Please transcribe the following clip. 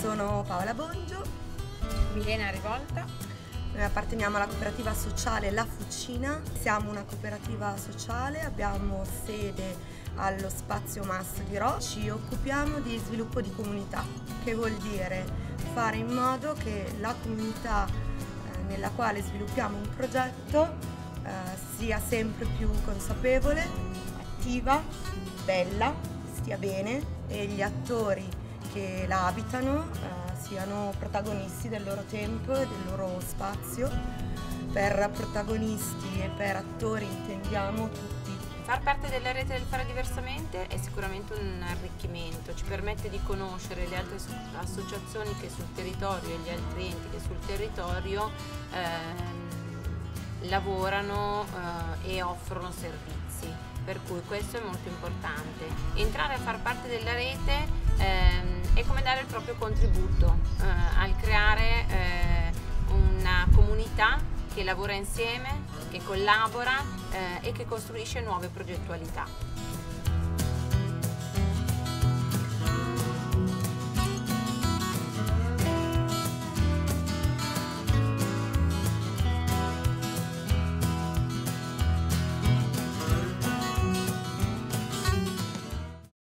sono Paola Bongio. Milena Rivolta. Noi apparteniamo alla cooperativa sociale La Fucina. Siamo una cooperativa sociale, abbiamo sede allo spazio Masso di Ro. Ci occupiamo di sviluppo di comunità, che vuol dire fare in modo che la comunità eh, nella quale sviluppiamo un progetto eh, sia sempre più consapevole, attiva, bella, stia bene e gli attori che la abitano eh, siano protagonisti del loro tempo e del loro spazio. Per protagonisti e per attori intendiamo tutti. Far parte della rete del fare diversamente è sicuramente un arricchimento, ci permette di conoscere le altre associazioni che sul territorio e gli altri enti che sul territorio eh, lavorano eh, e offrono servizi per cui questo è molto importante. Entrare a far parte della rete è come dare il proprio contributo eh, al creare eh, una comunità che lavora insieme, che collabora eh, e che costruisce nuove progettualità.